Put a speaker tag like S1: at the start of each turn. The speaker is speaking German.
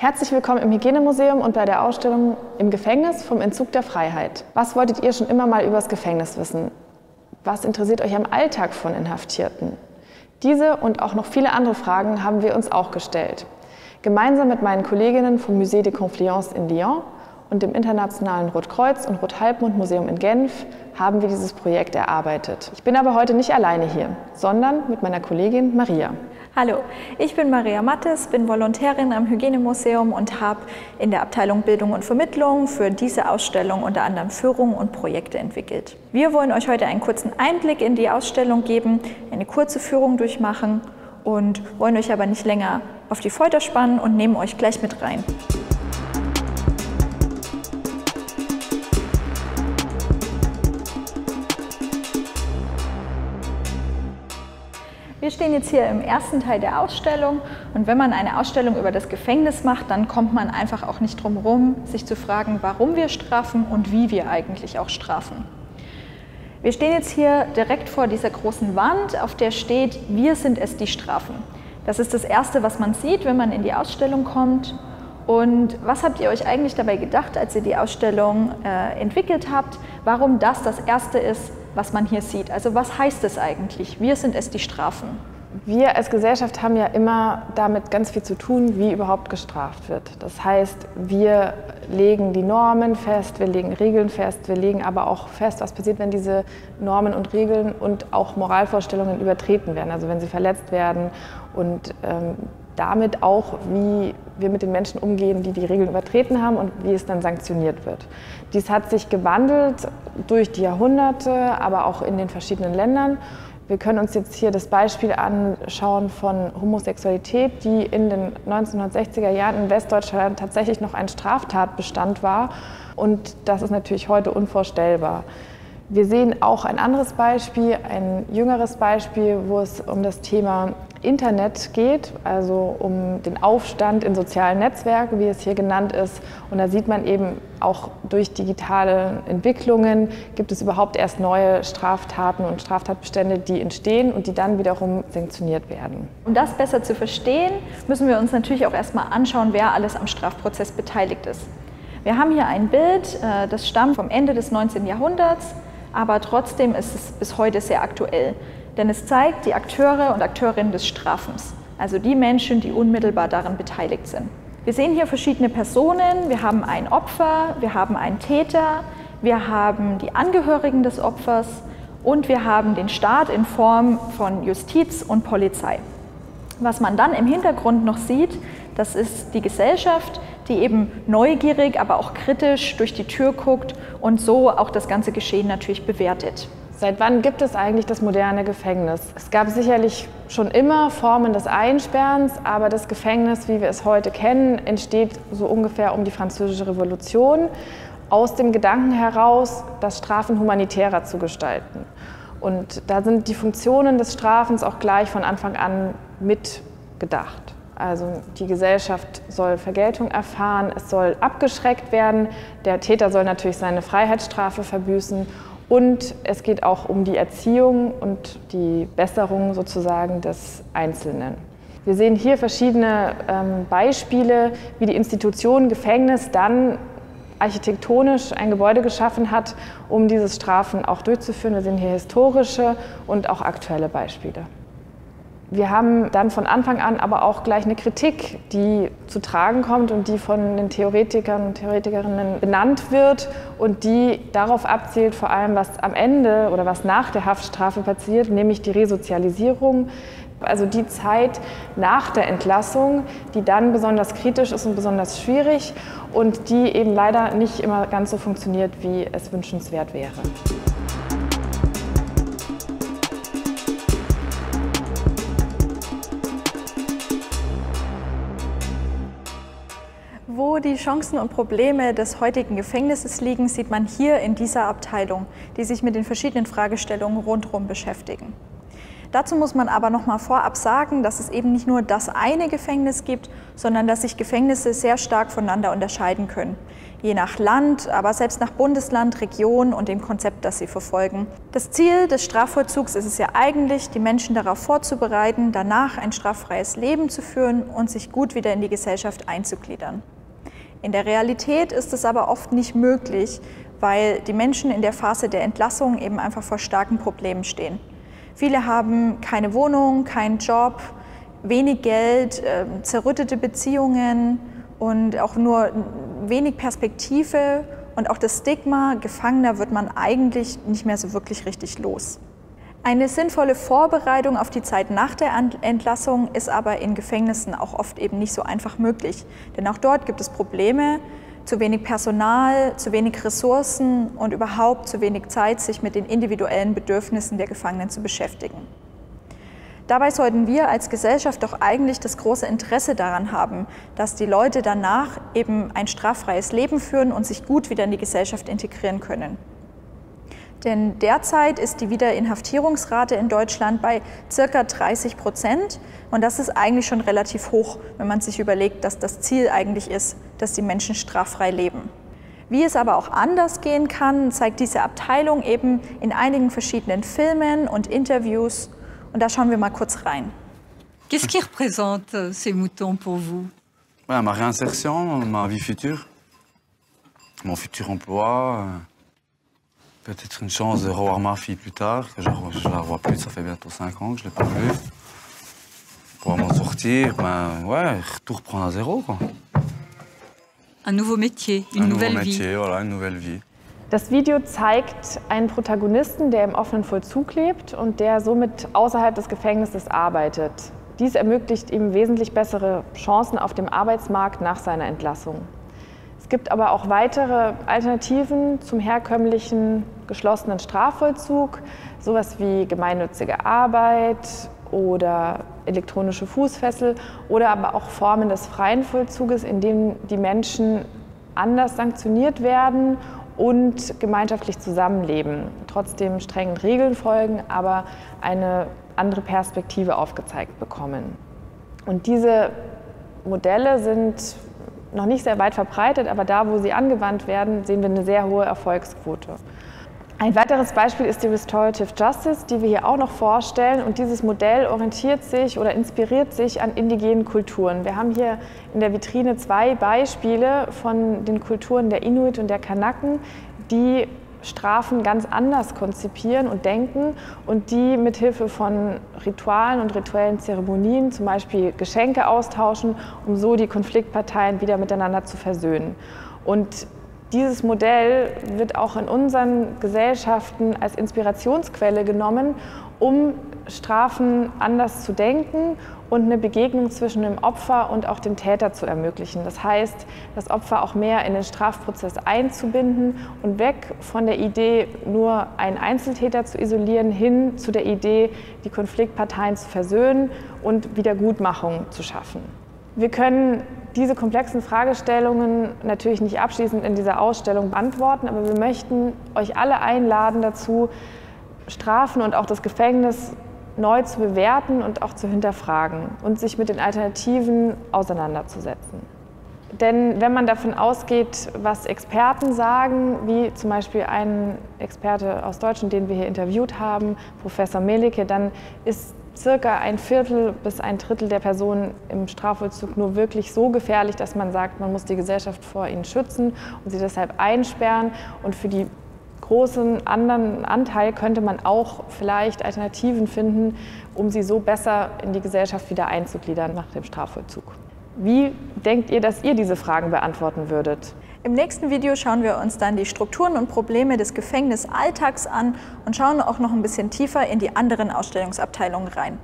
S1: Herzlich willkommen im Hygienemuseum und bei der Ausstellung Im Gefängnis vom Entzug der Freiheit. Was wolltet ihr schon immer mal über das Gefängnis wissen? Was interessiert euch am Alltag von Inhaftierten? Diese und auch noch viele andere Fragen haben wir uns auch gestellt. Gemeinsam mit meinen Kolleginnen vom Musée de Confluence in Lyon und dem Internationalen Rotkreuz und Rothalbmond-Museum in Genf haben wir dieses Projekt erarbeitet. Ich bin aber heute nicht alleine hier, sondern mit meiner Kollegin Maria.
S2: Hallo, ich bin Maria Mattes, bin Volontärin am Hygienemuseum und habe in der Abteilung Bildung und Vermittlung für diese Ausstellung unter anderem Führung und Projekte entwickelt. Wir wollen euch heute einen kurzen Einblick in die Ausstellung geben, eine kurze Führung durchmachen und wollen euch aber nicht länger auf die Folter spannen und nehmen euch gleich mit rein. Wir stehen jetzt hier im ersten Teil der Ausstellung und wenn man eine Ausstellung über das Gefängnis macht, dann kommt man einfach auch nicht drum herum, sich zu fragen, warum wir strafen und wie wir eigentlich auch strafen. Wir stehen jetzt hier direkt vor dieser großen Wand, auf der steht, wir sind es, die strafen. Das ist das Erste, was man sieht, wenn man in die Ausstellung kommt. Und was habt ihr euch eigentlich dabei gedacht, als ihr die Ausstellung äh, entwickelt habt, warum das das Erste ist, was man hier sieht. Also was heißt es eigentlich? Wir sind es die Strafen.
S1: Wir als Gesellschaft haben ja immer damit ganz viel zu tun, wie überhaupt gestraft wird. Das heißt, wir legen die Normen fest, wir legen Regeln fest, wir legen aber auch fest, was passiert, wenn diese Normen und Regeln und auch Moralvorstellungen übertreten werden, also wenn sie verletzt werden und ähm, damit auch, wie wir mit den Menschen umgehen, die die Regeln übertreten haben und wie es dann sanktioniert wird. Dies hat sich gewandelt durch die Jahrhunderte, aber auch in den verschiedenen Ländern. Wir können uns jetzt hier das Beispiel anschauen von Homosexualität, die in den 1960er Jahren in Westdeutschland tatsächlich noch ein Straftatbestand war. Und das ist natürlich heute unvorstellbar. Wir sehen auch ein anderes Beispiel, ein jüngeres Beispiel, wo es um das Thema Internet geht, also um den Aufstand in sozialen Netzwerken, wie es hier genannt ist. Und da sieht man eben auch durch digitale Entwicklungen gibt es überhaupt erst neue Straftaten und Straftatbestände, die entstehen und die dann wiederum sanktioniert werden.
S2: Um das besser zu verstehen, müssen wir uns natürlich auch erstmal anschauen, wer alles am Strafprozess beteiligt ist. Wir haben hier ein Bild, äh, das stammt vom Ende des 19. Jahrhunderts, aber trotzdem ist es bis heute sehr aktuell denn es zeigt die Akteure und Akteurinnen des Strafens, also die Menschen, die unmittelbar daran beteiligt sind. Wir sehen hier verschiedene Personen, wir haben ein Opfer, wir haben einen Täter, wir haben die Angehörigen des Opfers und wir haben den Staat in Form von Justiz und Polizei. Was man dann im Hintergrund noch sieht, das ist die Gesellschaft, die eben neugierig, aber auch kritisch durch die Tür guckt und so auch das ganze Geschehen natürlich bewertet.
S1: Seit wann gibt es eigentlich das moderne Gefängnis? Es gab sicherlich schon immer Formen des Einsperrens, aber das Gefängnis, wie wir es heute kennen, entsteht so ungefähr um die Französische Revolution aus dem Gedanken heraus, das Strafen humanitärer zu gestalten. Und da sind die Funktionen des Strafens auch gleich von Anfang an mitgedacht. Also die Gesellschaft soll Vergeltung erfahren, es soll abgeschreckt werden, der Täter soll natürlich seine Freiheitsstrafe verbüßen und es geht auch um die Erziehung und die Besserung sozusagen des Einzelnen. Wir sehen hier verschiedene ähm, Beispiele, wie die Institution Gefängnis dann architektonisch ein Gebäude geschaffen hat, um dieses Strafen auch durchzuführen. Wir sehen hier historische und auch aktuelle Beispiele. Wir haben dann von Anfang an aber auch gleich eine Kritik, die zu tragen kommt und die von den Theoretikern und Theoretikerinnen benannt wird und die darauf abzielt, vor allem was am Ende oder was nach der Haftstrafe passiert, nämlich die Resozialisierung, also die Zeit nach der Entlassung, die dann besonders kritisch ist und besonders schwierig und die eben leider nicht immer ganz so funktioniert, wie es wünschenswert wäre.
S2: Wo die Chancen und Probleme des heutigen Gefängnisses liegen, sieht man hier in dieser Abteilung, die sich mit den verschiedenen Fragestellungen rundherum beschäftigen. Dazu muss man aber noch mal vorab sagen, dass es eben nicht nur das eine Gefängnis gibt, sondern dass sich Gefängnisse sehr stark voneinander unterscheiden können. Je nach Land, aber selbst nach Bundesland, Region und dem Konzept, das sie verfolgen. Das Ziel des Strafvollzugs ist es ja eigentlich, die Menschen darauf vorzubereiten, danach ein straffreies Leben zu führen und sich gut wieder in die Gesellschaft einzugliedern. In der Realität ist es aber oft nicht möglich, weil die Menschen in der Phase der Entlassung eben einfach vor starken Problemen stehen. Viele haben keine Wohnung, keinen Job, wenig Geld, äh, zerrüttete Beziehungen und auch nur wenig Perspektive und auch das Stigma, Gefangener wird man eigentlich nicht mehr so wirklich richtig los. Eine sinnvolle Vorbereitung auf die Zeit nach der Entlassung ist aber in Gefängnissen auch oft eben nicht so einfach möglich. Denn auch dort gibt es Probleme, zu wenig Personal, zu wenig Ressourcen und überhaupt zu wenig Zeit, sich mit den individuellen Bedürfnissen der Gefangenen zu beschäftigen. Dabei sollten wir als Gesellschaft doch eigentlich das große Interesse daran haben, dass die Leute danach eben ein straffreies Leben führen und sich gut wieder in die Gesellschaft integrieren können. Denn derzeit ist die Wiederinhaftierungsrate in Deutschland bei circa 30 Prozent. Und das ist eigentlich schon relativ hoch, wenn man sich überlegt, dass das Ziel eigentlich ist, dass die Menschen straffrei leben. Wie es aber auch anders gehen kann, zeigt diese Abteilung eben in einigen verschiedenen Filmen und Interviews. Und da schauen wir mal kurz rein.
S3: Qu'est-ce qui représente euh, ces moutons pour vous
S4: Ma réinsertion, ma vie future, mon futur emploi. Peut-être une chance de revoir ma fille plus tard, que je ne la revois plus, ça fait bientôt 5 ans que je ne l'ai pas vue. Pour m'en sortir, ben ouais, tout reprendre à zéro. Quoi.
S3: Un nouveau métier, une
S4: Un
S3: nouvelle
S4: nouveau
S3: vie.
S4: métier, voilà, une nouvelle vie.
S1: Das Video zeigt einen Protagonisten, der im offenen Vollzug lebt und der somit außerhalb des Gefängnisses arbeitet. Dies ermöglicht ihm wesentlich bessere Chancen auf dem Arbeitsmarkt nach seiner Entlassung. Es gibt aber auch weitere Alternativen zum herkömmlichen geschlossenen Strafvollzug, sowas wie gemeinnützige Arbeit oder elektronische Fußfessel oder aber auch Formen des freien Vollzuges, in denen die Menschen anders sanktioniert werden und gemeinschaftlich zusammenleben, trotzdem strengen Regeln folgen, aber eine andere Perspektive aufgezeigt bekommen. Und diese Modelle sind noch nicht sehr weit verbreitet, aber da, wo sie angewandt werden, sehen wir eine sehr hohe Erfolgsquote. Ein weiteres Beispiel ist die Restorative Justice, die wir hier auch noch vorstellen. Und dieses Modell orientiert sich oder inspiriert sich an indigenen Kulturen. Wir haben hier in der Vitrine zwei Beispiele von den Kulturen der Inuit und der Kanaken, die Strafen ganz anders konzipieren und denken und die mithilfe von Ritualen und rituellen Zeremonien, zum Beispiel Geschenke austauschen, um so die Konfliktparteien wieder miteinander zu versöhnen. Und dieses Modell wird auch in unseren Gesellschaften als Inspirationsquelle genommen, um Strafen anders zu denken und eine Begegnung zwischen dem Opfer und auch dem Täter zu ermöglichen. Das heißt, das Opfer auch mehr in den Strafprozess einzubinden und weg von der Idee, nur einen Einzeltäter zu isolieren, hin zu der Idee, die Konfliktparteien zu versöhnen und Wiedergutmachung zu schaffen. Wir können diese komplexen Fragestellungen natürlich nicht abschließend in dieser Ausstellung beantworten, aber wir möchten euch alle einladen dazu, Strafen und auch das Gefängnis neu zu bewerten und auch zu hinterfragen und sich mit den Alternativen auseinanderzusetzen. Denn wenn man davon ausgeht, was Experten sagen, wie zum Beispiel ein Experte aus Deutschland, den wir hier interviewt haben, Professor Melicke, dann ist circa ein Viertel bis ein Drittel der Personen im Strafvollzug nur wirklich so gefährlich, dass man sagt, man muss die Gesellschaft vor ihnen schützen und sie deshalb einsperren. Und für die großen anderen Anteil könnte man auch vielleicht Alternativen finden, um sie so besser in die Gesellschaft wieder einzugliedern nach dem Strafvollzug. Wie denkt ihr, dass ihr diese Fragen beantworten würdet?
S2: Im nächsten Video schauen wir uns dann die Strukturen und Probleme des Gefängnisalltags an und schauen auch noch ein bisschen tiefer in die anderen Ausstellungsabteilungen rein.